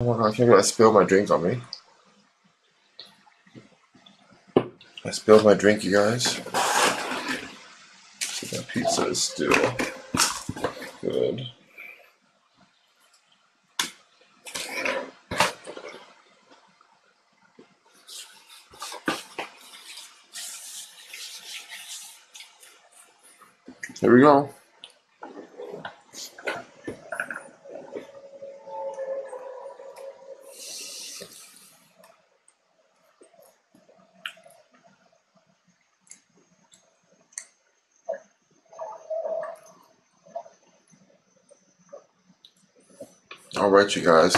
Oh my god, I can't I spilled my drink on me. I spilled my drink, you guys. That pizza is still good. Here we go. All right, you guys.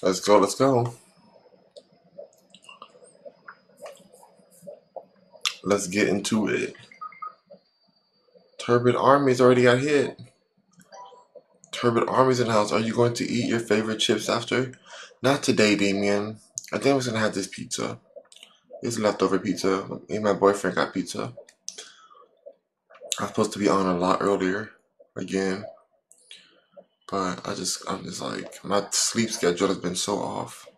Let's go, let's go. Let's get into it. Turbid Armies already got hit. Turbid Armies in the house. Are you going to eat your favorite chips after? Not today, Damien. I think I was gonna have this pizza. It's leftover pizza. Me and my boyfriend got pizza. I was supposed to be on a lot earlier again. But I just I'm just like my sleep schedule has been so off.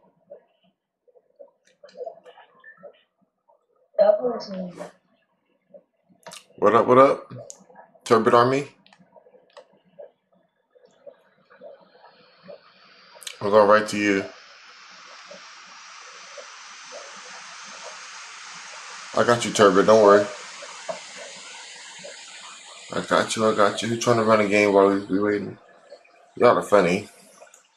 What up, what up? Turbid Army? I'll go right to you. I got you, Turbid, don't worry. I got you, I got you. Who's trying to run a game while we, waiting? Y'all are funny.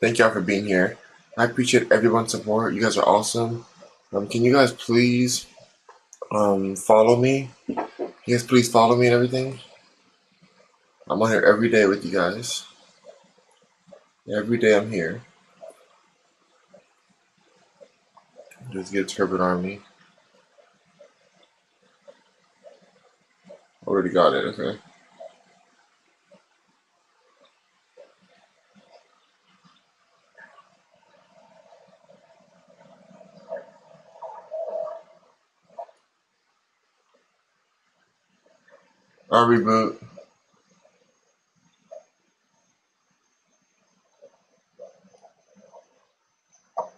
Thank y'all for being here. I appreciate everyone's support. You guys are awesome. Um, can you guys please um follow me? Guys please follow me and everything. I'm on here every day with you guys. Every day I'm here. Just get Turbid Army. Already got it, okay. I'll reboot.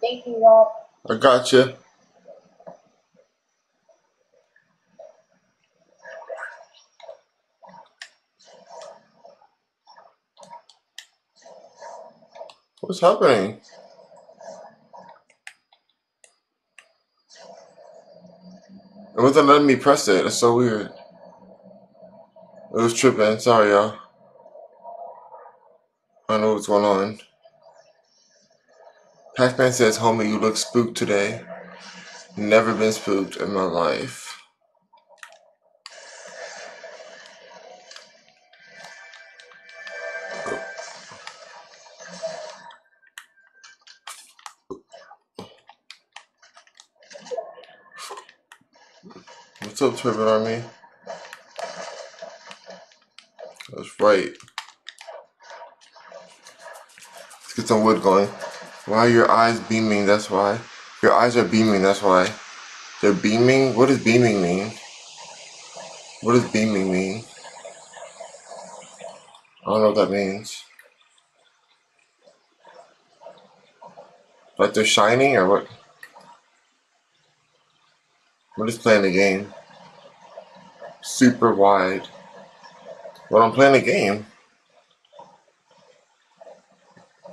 Thank you, Rob. I got you. What's happening? It wasn't letting me press it. It's so weird. It was tripping. Sorry, y'all. I know what's going on. Pac-Man says, homie, you look spooked today. Never been spooked in my life. What's up, Turbid Army? That's right. Let's get some wood going. Why are your eyes beaming? That's why. Your eyes are beaming, that's why. They're beaming? What does beaming mean? What does beaming mean? I don't know what that means. Like they're shining or what? We're just playing the game. Super wide. When I'm playing the game.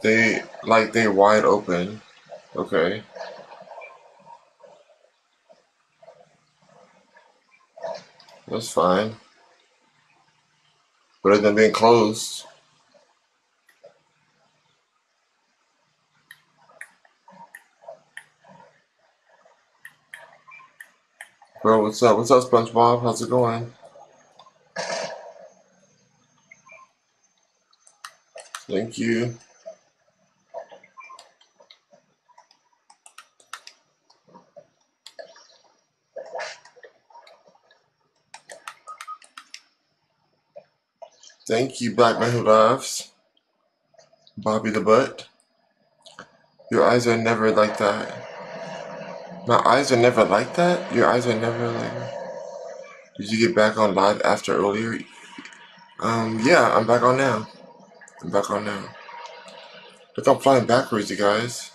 They like they wide open. Okay. That's fine. But Better than being closed. Bro, what's up? What's up, SpongeBob? How's it going? Thank you. Thank you, Black Man Who Laughs. Bobby the Butt. Your eyes are never like that. My eyes are never like that? Your eyes are never like Did you get back on live after earlier? Um, yeah, I'm back on now. I'm back on now. Look, I'm flying backwards, you guys.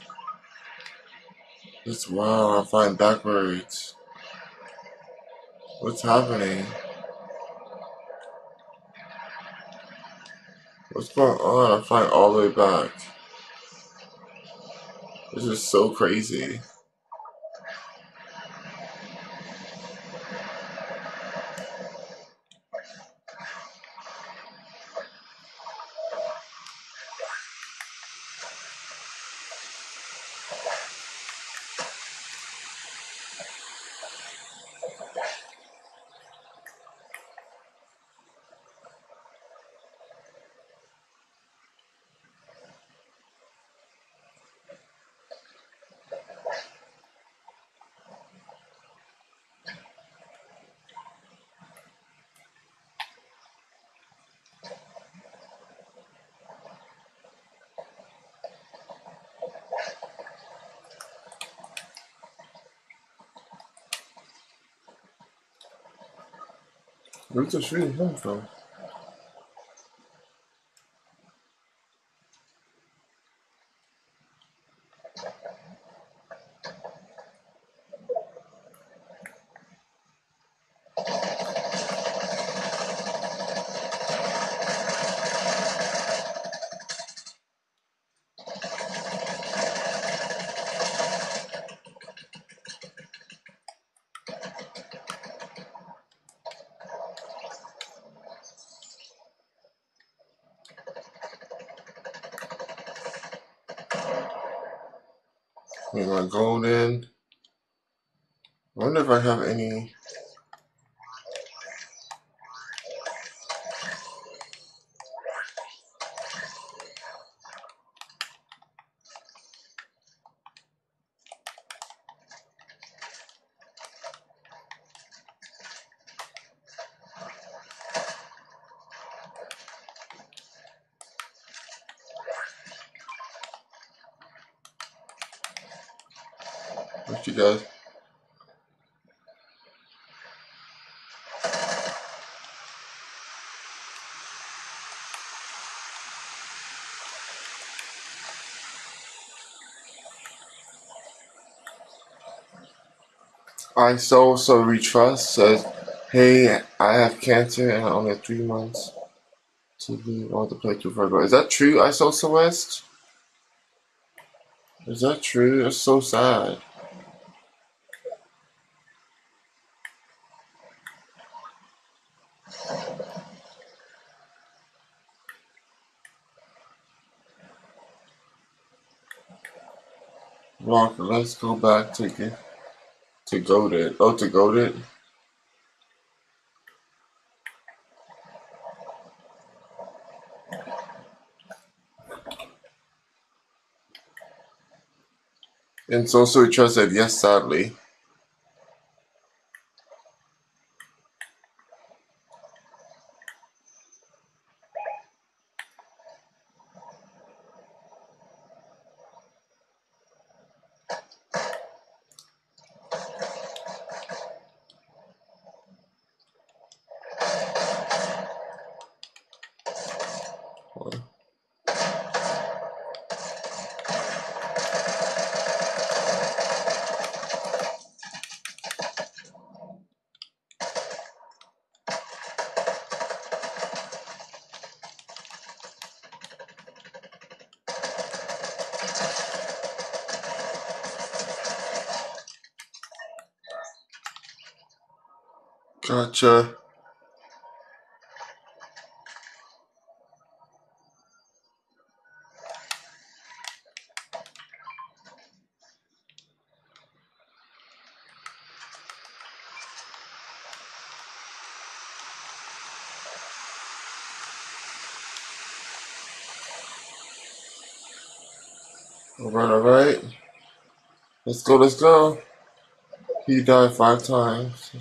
That's wow, I'm flying backwards. What's happening? What's going on? I'm flying all the way back. This is so crazy. Where's the shooting come from? Am I golden? I wonder if I have any. What you guys? I so so we trust says, "Hey, I have cancer and I only have three months to. I want to play through Virgo." Is that true? I saw so Celeste? Is that true? That's so sad. Rock, let's go back to get to go Goaded. Oh, to go Goaded. And so so we trust said yes, sadly. Gotcha. Alright, alright. Let's go, let's go. He died five times.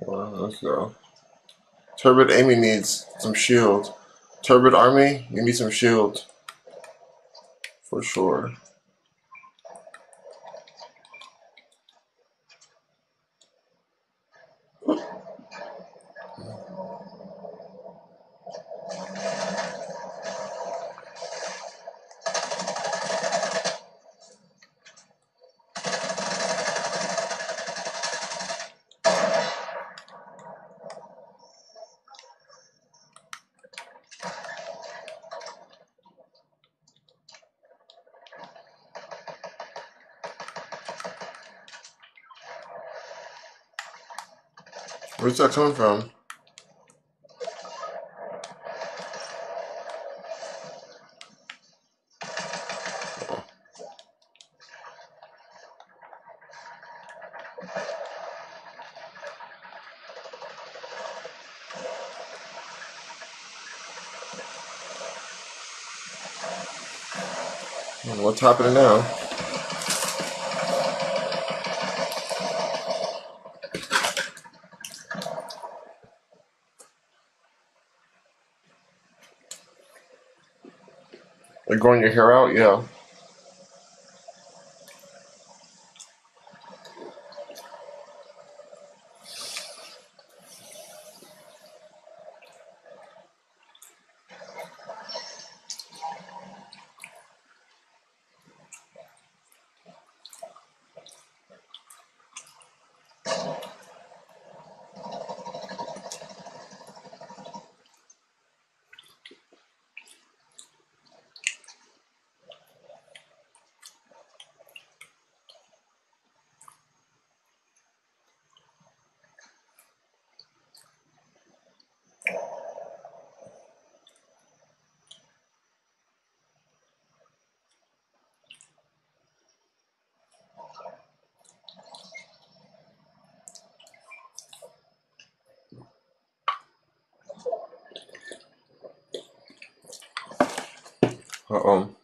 Well, let's go. Turbid Amy needs some shield. Turbid Army, you need some shield. For sure. Where's that coming from? What's happening now? Growing your hair out? Yeah. Uh oh.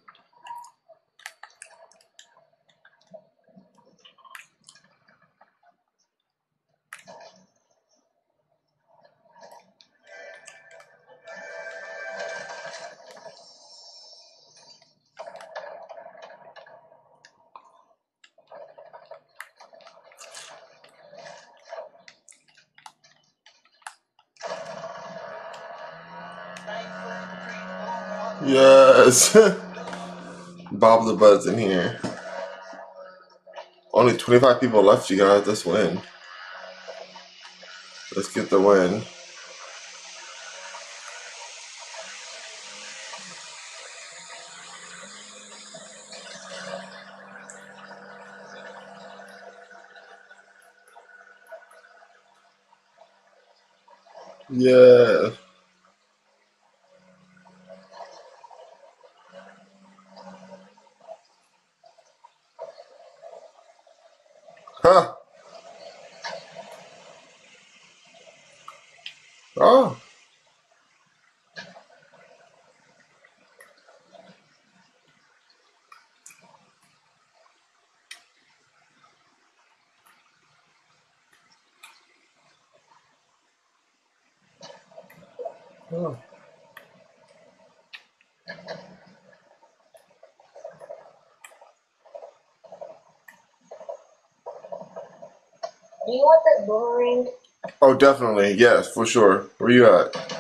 Yes. Bob the Bud's in here. Only 25 people left, you guys. Let's win. Let's get the win. Yeah. Huh. Oh. Oh. Do you want that boomerang? Oh, definitely. Yes, for sure. Where you at?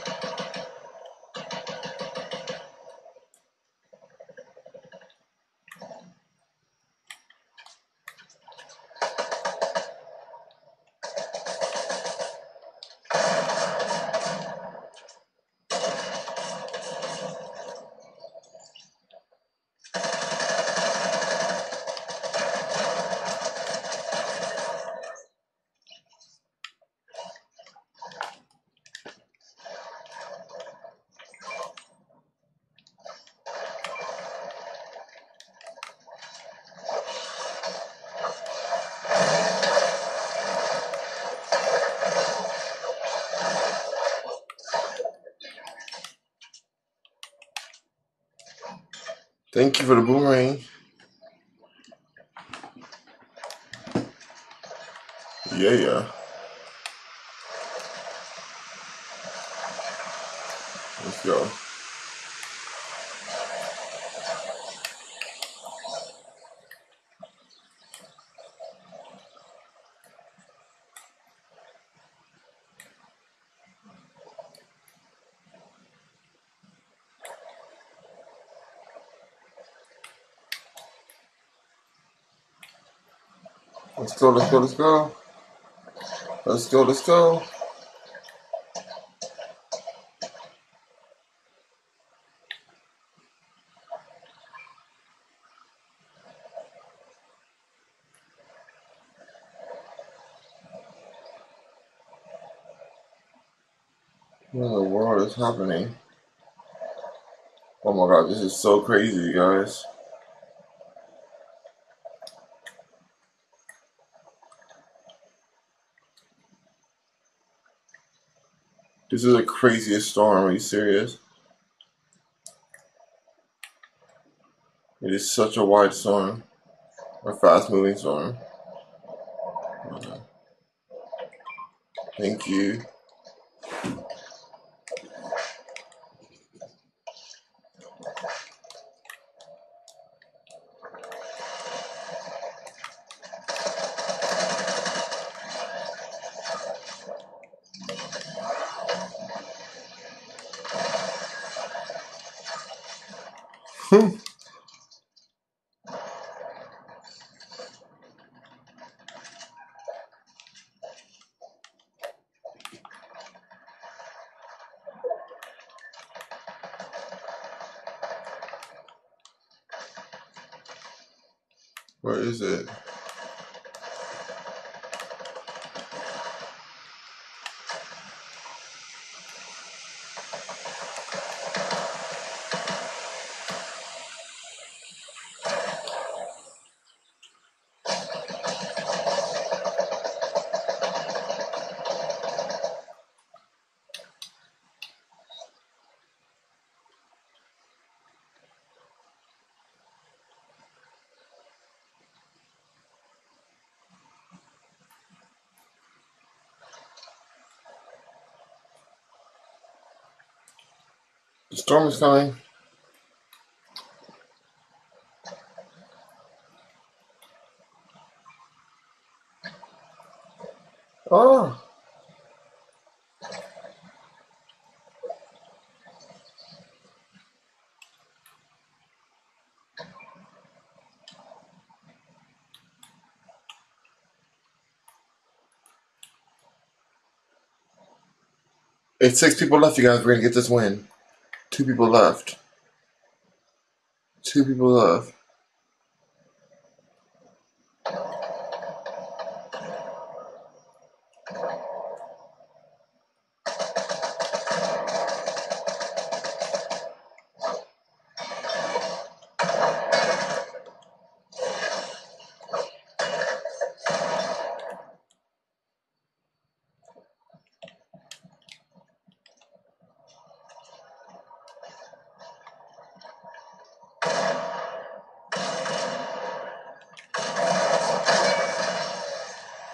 Thank you for the boomerang. Yeah, yeah. Let's go, let's go, let's go. Let's go, let's go. What in the world is happening? Oh my god, this is so crazy, guys. This is the craziest storm. Are you serious? It is such a wide storm. A fast moving storm. Thank you. Where is it? The storm is coming. Oh, it's six people left, you guys. We're gonna get this win. Two people left. Two people left.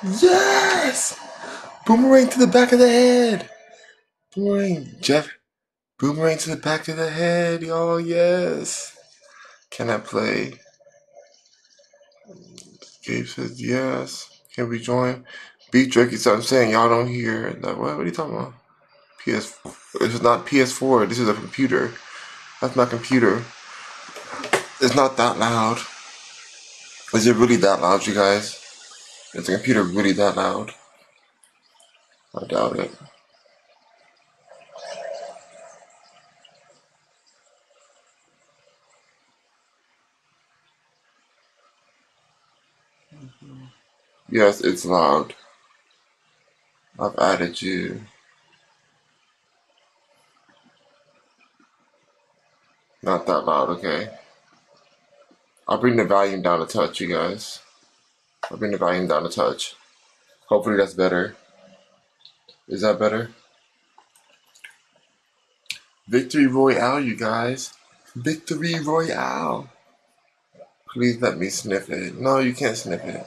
Yes! Boomerang to the back of the head. Boomerang, Jeff. Boomerang to the back of the head, y'all. Yes. Can I play? Gabe says yes. Can we join? Beat Drake is I'm saying y'all don't hear that. What, what are you talking about? PS. This is not PS4. This is a computer. That's my computer. It's not that loud. Is it really that loud, you guys? Is the computer really that loud? I doubt it. Yes, it's loud. I've added you. Not that loud, okay? I'll bring the volume down a touch, you guys. I'll bring the volume down a touch. Hopefully that's better. Is that better? Victory Royale, you guys. Victory Royale. Please let me sniff it. No, you can't sniff it.